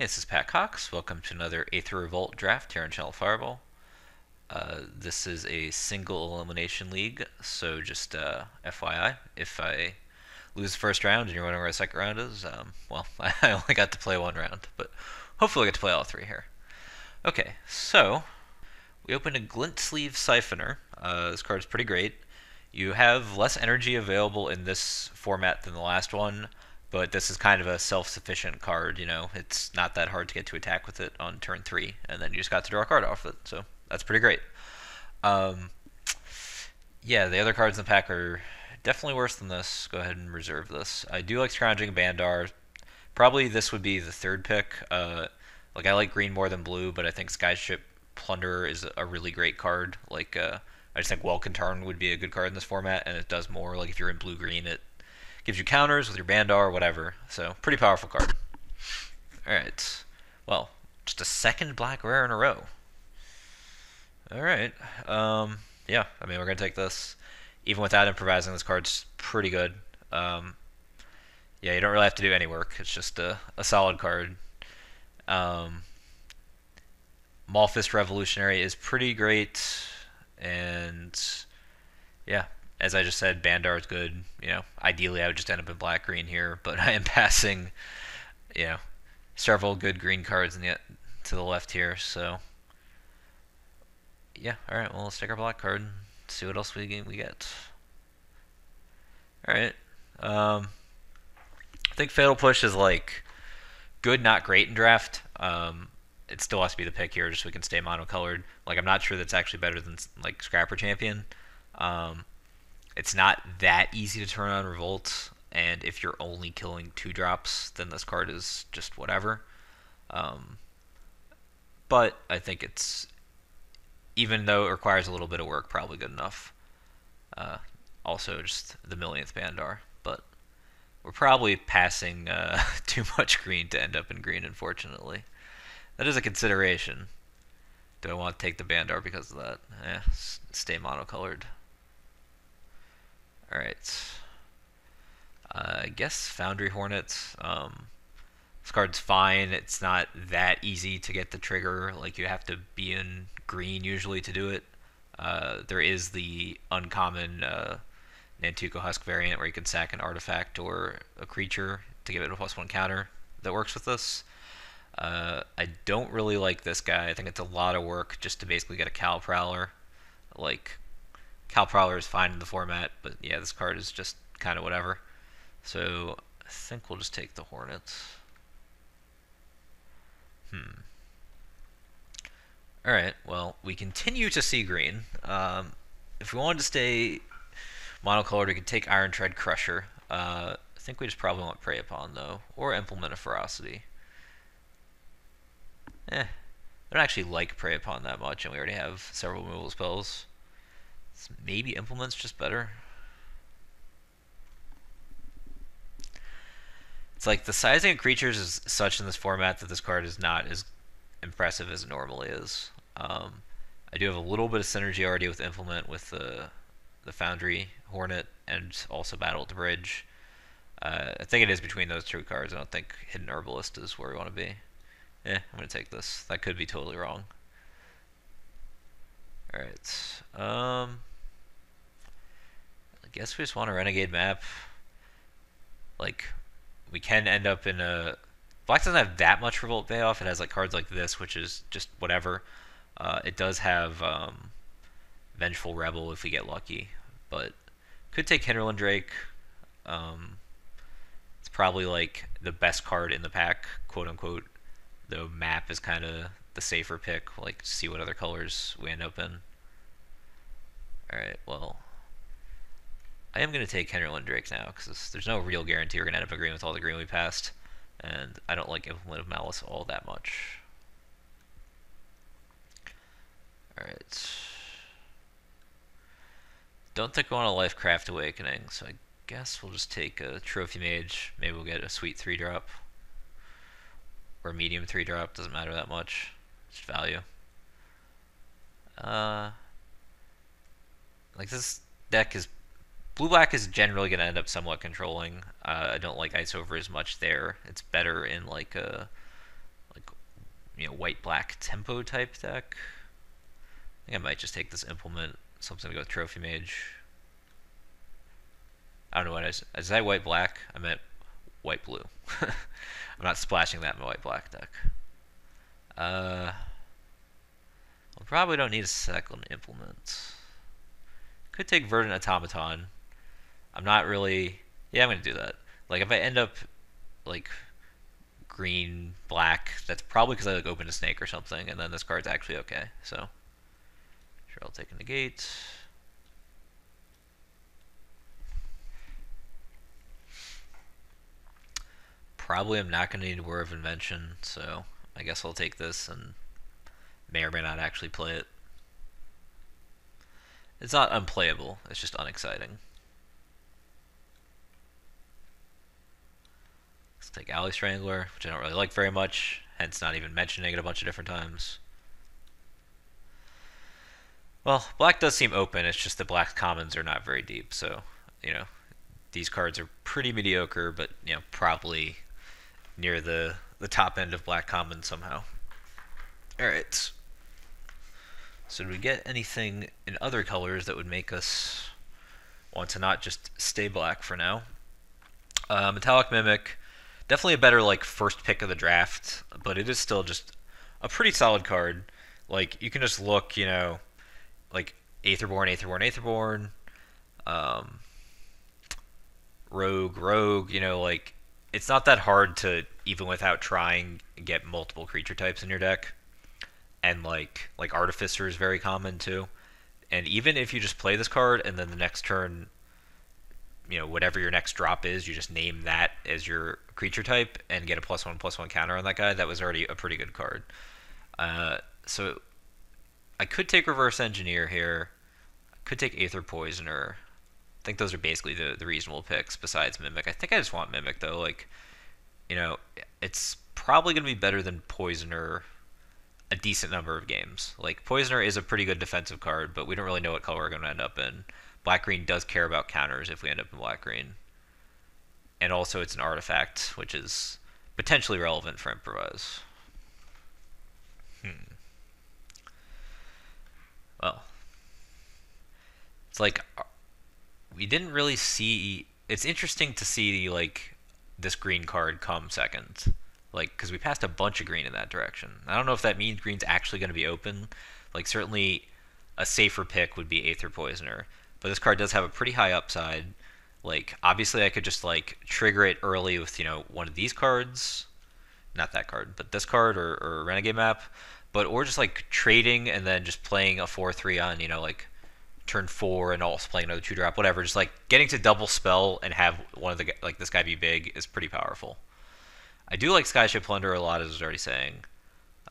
Hey, this is Pat Cox. Welcome to another Aether Revolt draft here on Channel Fireball. Uh, this is a single elimination league, so just uh, FYI, if I lose the first round and you're wondering where the second round is, um, well, I only got to play one round, but hopefully I get to play all three here. Okay, so we open a Glint Sleeve Siphoner. Uh, this card is pretty great. You have less energy available in this format than the last one, but this is kind of a self-sufficient card. You know, it's not that hard to get to attack with it on turn three, and then you just got to draw a card off it. So that's pretty great. Um, yeah, the other cards in the pack are definitely worse than this. Go ahead and reserve this. I do like Scrounging Bandar. Probably this would be the third pick. Uh, like I like green more than blue, but I think Skyship Plunderer is a really great card. Like uh, I just think Welkin Tern would be a good card in this format, and it does more. Like if you're in blue green, it gives you counters with your Bandar or whatever. So pretty powerful card. All right. Well, just a second black rare in a row. All right. Um, yeah. I mean, we're gonna take this. Even without improvising, this card's pretty good. Um, yeah, you don't really have to do any work. It's just a, a solid card. Um, Maulfist Revolutionary is pretty great, and yeah, as I just said, Bandar is good. You know, ideally I would just end up in black green here, but I am passing, you know, several good green cards in the to the left here. So yeah, all right. Well, let's take our black card. And see what else we we get. All right. Um, I think Fatal Push is like good, not great in draft. Um, it still has to be the pick here just so we can stay monocolored. Like I'm not sure that's actually better than like Scrapper Champion. Um, it's not that easy to turn on Revolt, and if you're only killing two drops, then this card is just whatever. Um, but I think it's even though it requires a little bit of work, probably good enough. Uh, also, just the millionth Bandar, but we're probably passing uh, too much green to end up in green, unfortunately. That is a consideration. Do I want to take the Bandar because of that? Eh, stay monocolored. Alright. Uh, I guess Foundry Hornets. Um, this card's fine. It's not that easy to get the trigger. Like, you have to be in green usually to do it. Uh, there is the uncommon uh, Nantuko Husk variant where you can sack an artifact or a creature to give it a plus one counter that works with this. Uh, I don't really like this guy. I think it's a lot of work just to basically get a Cow Prowler. Like, Cal Prowler is fine in the format, but yeah, this card is just kind of whatever. So I think we'll just take the Hornets. Hmm. Alright, well, we continue to see green. Um, if we wanted to stay monocolored, we could take Iron Tread Crusher. Uh, I think we just probably want Prey Upon, though, or Implement of Ferocity. Eh, I don't actually like Prey Upon that much, and we already have several removal spells. Maybe Implement's just better. It's like the sizing of creatures is such in this format that this card is not as impressive as it normally is. Um, I do have a little bit of synergy already with Implement with the the Foundry Hornet and also Battle at the Bridge. Uh, I think it is between those two cards. I don't think Hidden Herbalist is where we want to be. Eh, I'm to take this. That could be totally wrong. Alright. Um, I guess we just want a Renegade map. Like, we can end up in a... Black doesn't have that much Revolt payoff. It has like cards like this, which is just whatever. Uh, it does have um, Vengeful Rebel if we get lucky. But could take Hinterland Drake. Um, it's probably like the best card in the pack, quote unquote the map is kind of the safer pick, like see what other colors we end up in. Alright, well, I am going to take Hinterland Drake now, because there's no real guarantee we're going to end up agreeing with all the green we passed, and I don't like Implement of Malice all that much. Alright. Don't think we want a Lifecraft Awakening, so I guess we'll just take a Trophy Mage. Maybe we'll get a sweet 3-drop or medium 3 drop, doesn't matter that much. Just value. Uh, like this deck is blue black is generally going to end up somewhat controlling. Uh, I don't like ice over as much there. It's better in like a like you know white black tempo type deck. I think I might just take this implement. Something to go with Trophy Mage. I don't know what I is. Is that white black? I meant white blue. I'm not splashing that in my white black deck. Uh, we probably don't need a second implement. Could take Verdant Automaton. I'm not really. Yeah, I'm gonna do that. Like if I end up like green, black, that's probably because I like opened a snake or something, and then this card's actually okay. So sure, I'll take a negate. Probably I'm not going to need Whir of Invention, so I guess I'll take this and may or may not actually play it. It's not unplayable, it's just unexciting. Let's take Alley Strangler, which I don't really like very much, hence not even mentioning it a bunch of different times. Well, black does seem open, it's just the black commons are not very deep, so, you know, these cards are pretty mediocre, but, you know, probably near the, the top end of black commons somehow. Alright. So do we get anything in other colors that would make us want to not just stay black for now? Uh, Metallic Mimic, definitely a better like first pick of the draft, but it is still just a pretty solid card. Like you can just look, you know, like Aetherborn, Aetherborn, Aetherborn, um, Rogue, Rogue. You know, like it's not that hard to even without trying get multiple creature types in your deck and like like artificer is very common too and even if you just play this card and then the next turn you know whatever your next drop is you just name that as your creature type and get a plus one plus one counter on that guy. That was already a pretty good card. Uh, so i could take reverse engineer here. I could take aether poisoner. I think those are basically the, the reasonable picks besides mimic. I think i just want mimic though. Like you know it's probably going to be better than poisoner a decent number of games. Like Poisoner is a pretty good defensive card, but we don't really know what color we're going to end up in. Black green does care about counters if we end up in black green. And also it's an artifact, which is potentially relevant for improvise. Hmm. Well, it's like uh, we didn't really see. It's interesting to see like this green card come second like because we passed a bunch of green in that direction. I don't know if that means green's actually going to be open. Like certainly a safer pick would be Aether Poisoner, but this card does have a pretty high upside. Like obviously I could just like trigger it early with you know one of these cards, not that card, but this card or, or Renegade map, but or just like trading and then just playing a four three on you know like turn four and also playing another two drop whatever. Just like getting to double spell and have one of the like this guy be big is pretty powerful. I do like Skyship Plunder a lot, as I was already saying.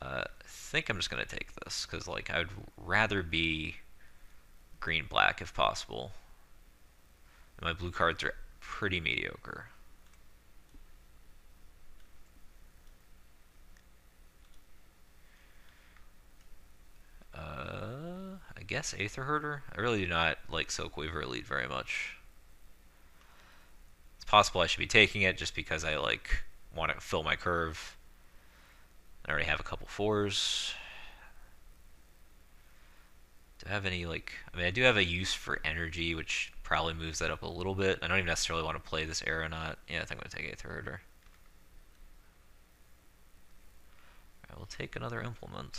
Uh, I think I'm just going to take this, because like, I would rather be green-black if possible. And my blue cards are pretty mediocre. Uh, I guess Aether Herder? I really do not like Silkweaver Elite very much. It's possible I should be taking it just because I like want to fill my curve. I already have a couple fours. Do I have any, like, I mean, I do have a use for energy, which probably moves that up a little bit. I don't even necessarily want to play this Aeronaut. Yeah, I think I'm going to take Aether Herder. I will take another implement.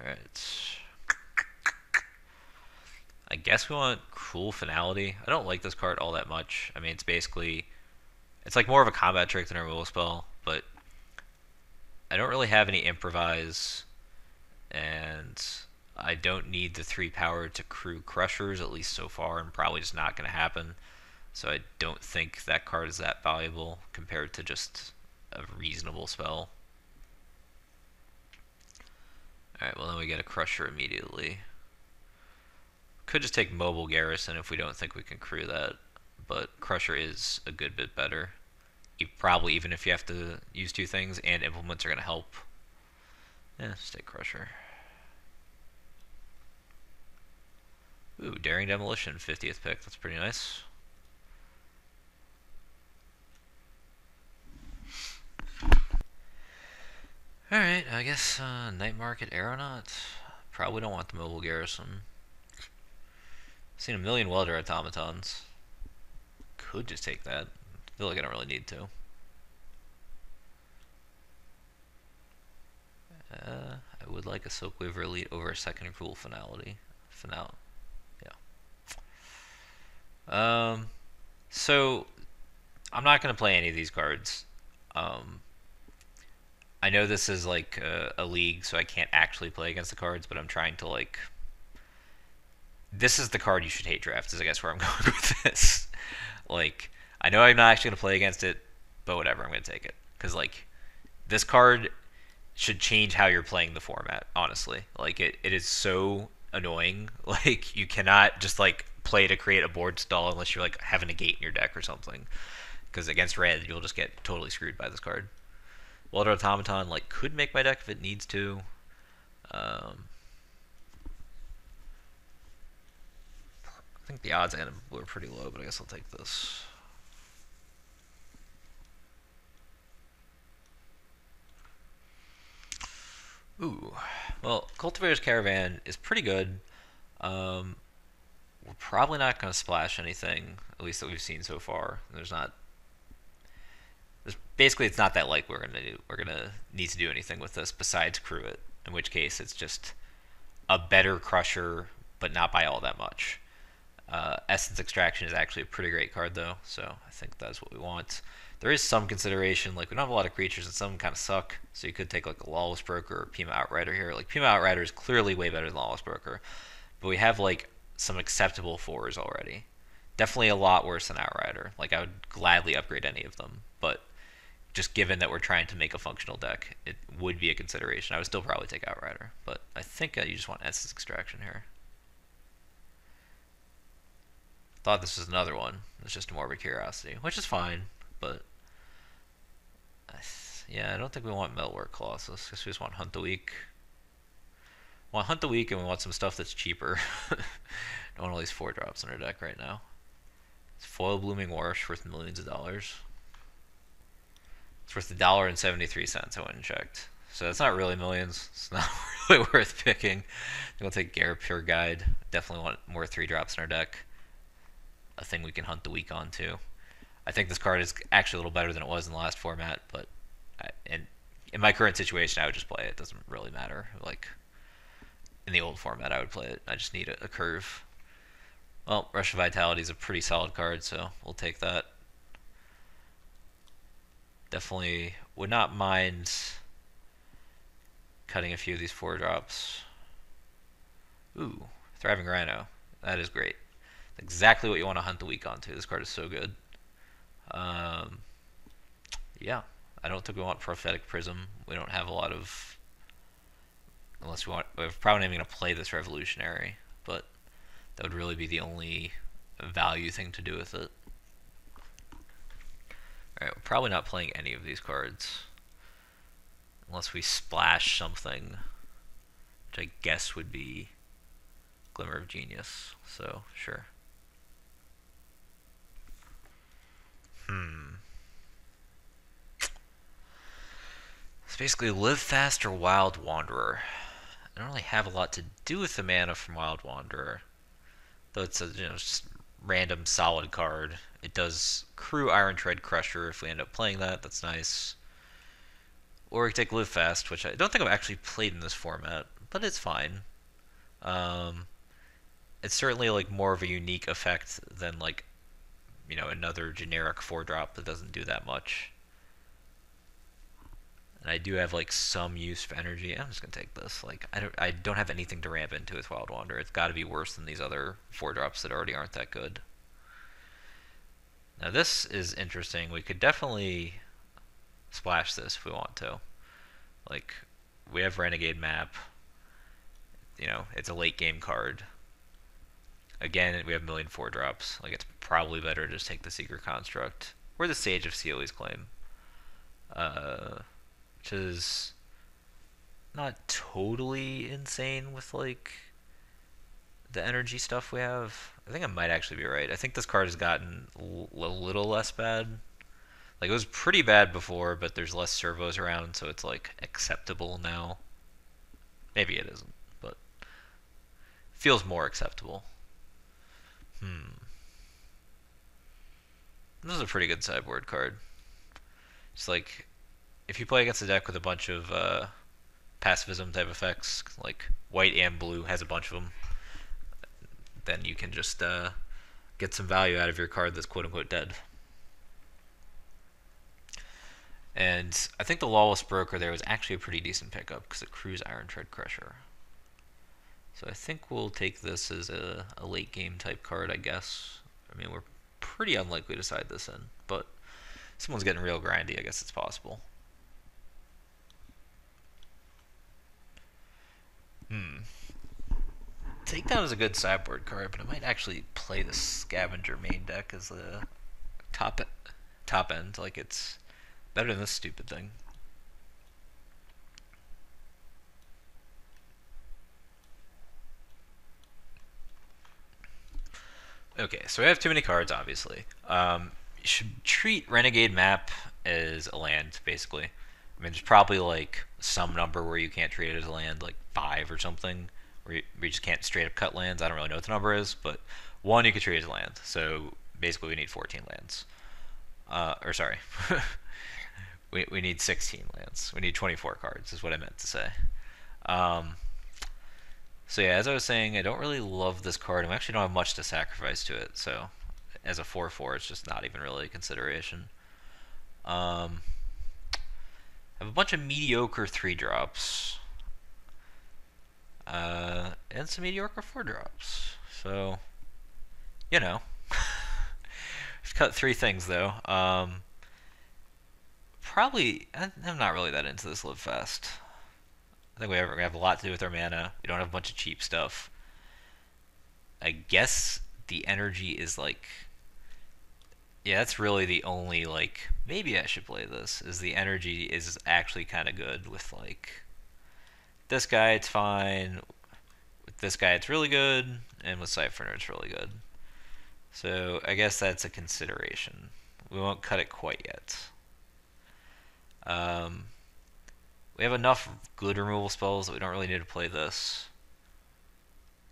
Alright. I guess we want Cruel Finality. I don't like this card all that much. I mean, it's basically, it's like more of a combat trick than a removal spell, don't really have any improvise, and I don't need the three power to crew crushers, at least so far, and probably just not going to happen. So I don't think that card is that valuable compared to just a reasonable spell. Alright, well then we get a crusher immediately. Could just take Mobile Garrison if we don't think we can crew that, but Crusher is a good bit better you probably even if you have to use two things and implements are going to help. Yeah, stick crusher. Ooh, daring demolition, 50th pick. That's pretty nice. All right, I guess uh, night market aeronaut. Probably don't want the mobile garrison. Seen a million welder automatons. Could just take that feel like I don't really need to. Uh, I would like a Silkweaver Elite over a second Cruel Finality. Final. Yeah. Um, so, I'm not going to play any of these cards. Um, I know this is like a, a, league, so I can't actually play against the cards, but I'm trying to like. This is the card you should hate draft. Is I guess where I'm going with this. like, I know I'm not actually gonna play against it, but whatever, I'm gonna take it because like, this card should change how you're playing the format. Honestly, like it, it is so annoying. Like you cannot just like play to create a board stall unless you're like having a gate in your deck or something. Because against red, you'll just get totally screwed by this card. Welder Automaton like could make my deck if it needs to. Um, I think the odds on were pretty low, but I guess I'll take this. Ooh, well, Cultivator's Caravan is pretty good. Um, we're probably not going to splash anything, at least that we've seen so far. There's not basically it's not that like we're gonna do, we're gonna need to do anything with this besides crew it. In which case it's just a better crusher, but not by all that much. Uh, Essence Extraction is actually a pretty great card though, so I think that's what we want. There is some consideration, like we don't have a lot of creatures and some kind of suck, so you could take like a Lawless Broker or Peema Outrider here. Like Peema Outrider is clearly way better than Lawless Broker, but we have like some acceptable fours already. Definitely a lot worse than Outrider. Like I would gladly upgrade any of them, but just given that we're trying to make a functional deck, it would be a consideration. I would still probably take Outrider, but I think uh, you just want Essence Extraction here. Thought this was another one. It's just more of a curiosity, which is fine, but I yeah, I don't think we want Metalwork Colossus. Because we just want Hunt the Weak. We want Hunt the Weak and we want some stuff that's cheaper. don't want all these four drops in our deck right now. It's Foil Blooming Marsh worth millions of dollars. It's worth a dollar and seventy three cents. I went and checked. So it's not really millions. It's not really worth picking. We'll take Ghirapur Guide. Definitely want more three drops in our deck. A thing we can hunt the weak on too. I think this card is actually a little better than it was in the last format, but I, in in my current situation, I would just play it. It doesn't really matter. Like in the old format, I would play it. I just need a, a curve. Well, Rush of Vitality is a pretty solid card, so we'll take that definitely would not mind cutting a few of these four drops. Ooh, Thriving Rhino. That is great. Exactly what you want to hunt the weak onto. This card is so good. Um, yeah, I don't think we want Prophetic Prism. We don't have a lot of... Unless we want... We're probably not even to play this Revolutionary, but that would really be the only value thing to do with it. Alright, we're probably not playing any of these cards. Unless we splash something. Which I guess would be Glimmer of Genius. So, sure. Hmm. It's basically Live Fast or Wild Wanderer. I don't really have a lot to do with the mana from Wild Wanderer. Though it's a you know, just random solid card. It does crew Iron Tread Crusher if we end up playing that. That's nice. Or we take Live Fast, which I don't think I've actually played in this format, but it's fine. Um, it's certainly like more of a unique effect than like, you know, another generic four drop that doesn't do that much. And I do have like some use for energy. I'm just gonna take this. Like I don't I don't have anything to ramp into with Wild Wander. It's got to be worse than these other four drops that already aren't that good. Now this is interesting. We could definitely splash this if we want to. Like we have Renegade map. You know, it's a late game card. Again, we have million four drops. Like it's probably better to just take the Secret Construct or the Sage of Shaila's Claim. Uh, which is not totally insane with like the energy stuff we have. I think I might actually be right. I think this card has gotten a little less bad Like it was pretty bad before, but there's less servos around, so it's like acceptable now. Maybe it isn't, but feels more acceptable. Hmm. This is a pretty good sideboard card. It's like if you play against a deck with a bunch of uh, pacifism type effects, like white and blue has a bunch of them, then you can just uh, get some value out of your card that's quote unquote dead. And I think the Lawless Broker there was actually a pretty decent pickup because it crews Iron Tread Crusher. So I think we'll take this as a, a late game type card, I guess. I mean, we're pretty unlikely to side this in, but someone's getting real grindy, I guess it's possible. Hmm. Takedown is a good sideboard card, but I might actually play the Scavenger main deck as the top top end. Like it's better than this stupid thing. Okay, so we have too many cards, obviously. Um, you should treat Renegade Map as a land, basically. I mean, there's probably like some number where you can't treat it as a land, like five or something, where you, where you just can't straight up cut lands. I don't really know what the number is, but one you can treat as a land. So basically, we need 14 lands. Uh, or sorry, we, we need 16 lands. We need 24 cards, is what I meant to say. Um, so yeah, as I was saying, I don't really love this card. I actually don't have much to sacrifice to it, so as a 4-4, it's just not even really a consideration. Um, I have a bunch of mediocre 3-drops. Uh, and some mediocre 4-drops. So, you know. Cut three things, though. Um, probably, I'm not really that into this live fast. I think we have, we have a lot to do with our mana. We don't have a bunch of cheap stuff. I guess the energy is like yeah, that's really the only like maybe I should play this. Is the energy is actually kind of good with like this guy it's fine. With this guy it's really good, and with Siphoner it's really good. So I guess that's a consideration. We won't cut it quite yet. Um, we have enough good removal spells that we don't really need to play this.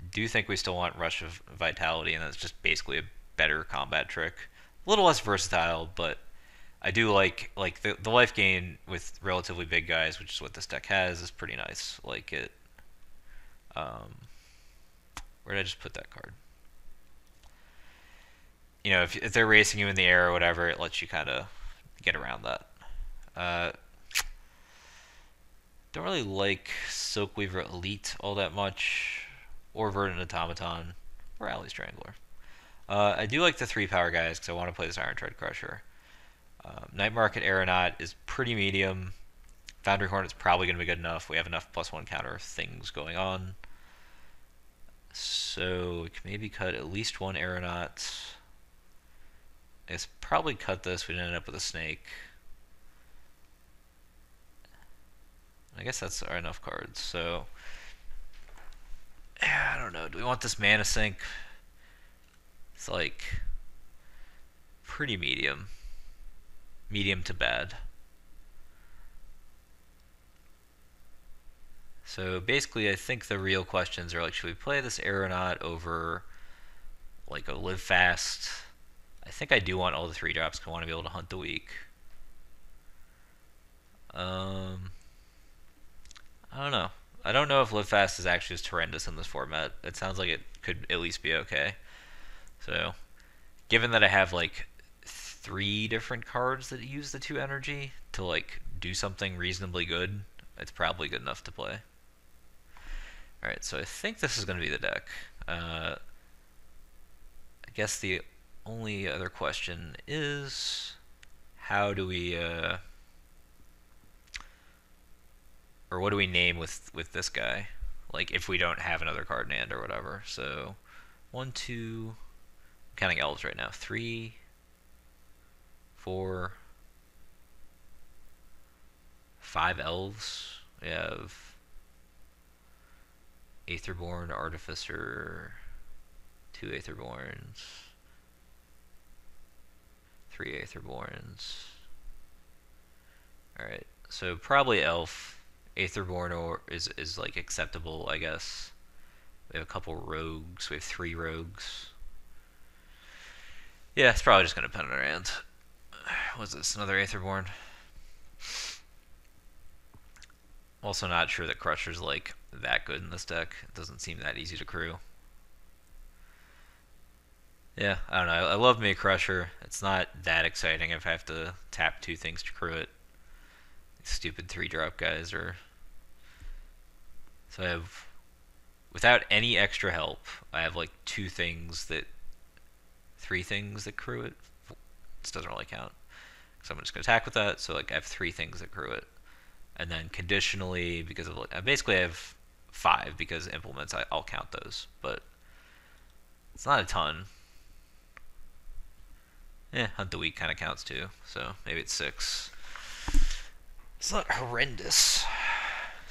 I do think we still want Rush of Vitality, and that's just basically a better combat trick. A little less versatile, but I do like like the the life gain with relatively big guys, which is what this deck has, is pretty nice. Like it. Um, where did I just put that card? You know, if, if they're racing you in the air or whatever, it lets you kind of get around that. Uh, don't really like Silkweaver Elite all that much, or Verdant Automaton, or Alley Strangler. Uh, I do like the three power guys because I want to play this Iron Tread Crusher. Um, Night Market Aeronaut is pretty medium. Foundry Hornet's probably going to be good enough. We have enough plus one counter things going on. So we can maybe cut at least one Aeronaut. I guess probably cut this. We'd end up with a snake. I guess that's our enough cards. So, I don't know. Do we want this mana sink? It's like pretty medium. Medium to bad. So basically, I think the real questions are like, should we play this Aeronaut over like a live fast? I think I do want all the three drops because I want to be able to hunt the weak. Um, I don't know. I don't know if Live Fast is actually as horrendous in this format. It sounds like it could at least be okay. So, given that I have like three different cards that use the two energy to like do something reasonably good, it's probably good enough to play. Alright, so I think this is going to be the deck. Uh, I guess the only other question is how do we uh, or what do we name with with this guy? Like if we don't have another card in hand or whatever. So one, two, I'm counting elves right now. Three, four, five elves. We have Aetherborn, Artificer, two Aetherborns, three Aetherborns, Alright, so probably Elf. Aetherborn or is, is like acceptable, I guess. We have a couple rogues. We have three rogues. Yeah, it's probably just going to depend on our hand. What's this? Another Aetherborn? Also not sure that Crusher's like that good in this deck. It doesn't seem that easy to crew. Yeah, I don't know. I love me a Crusher. It's not that exciting if I have to tap two things to crew it. Stupid three drop guys are. So I have, without any extra help, I have like two things that, three things that crew it. This doesn't really count. So I'm just gonna attack with that. So like I have three things that crew it and then conditionally because of basically I have five because implements I, will count those, but it's not a ton. Yeah, hunt the weak kind of counts too, so maybe it's six. It's not horrendous.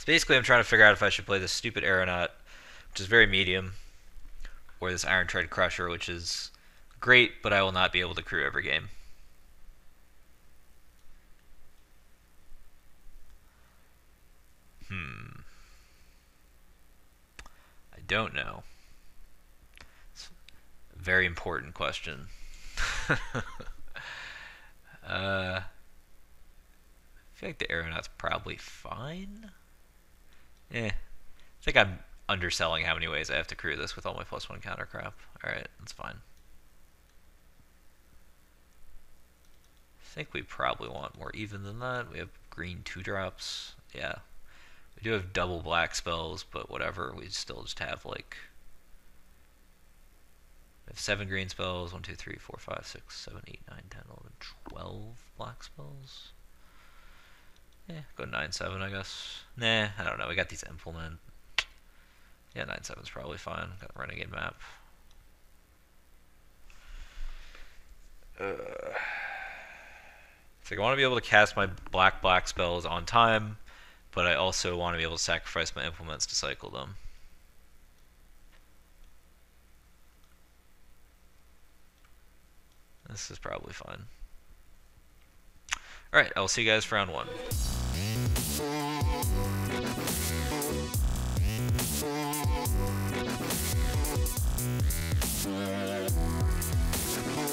So basically, I'm trying to figure out if I should play this stupid Aeronaut, which is very medium, or this Iron Tread Crusher, which is great, but I will not be able to crew every game. Hmm. I don't know. It's a very important question. uh, I feel like the aeronaut's probably fine. Eh. I think I'm underselling how many ways I have to crew this with all my plus one counter crap. Alright, that's fine. I think we probably want more even than that. We have green two drops. Yeah, we do have double black spells, but whatever. We still just have like we have seven green spells. One, two, three, four, five, six, seven, eight, nine, ten, eleven, twelve black spells. Yeah, go nine seven, I guess. Nah, I don't know. We got these implement. Yeah, nine seven's probably fine. Got the renegade map. Uh, so I want to be able to cast my black black spells on time but I also want to be able to sacrifice my implements to cycle them. This is probably fine. Alright, I'll see you guys for round one.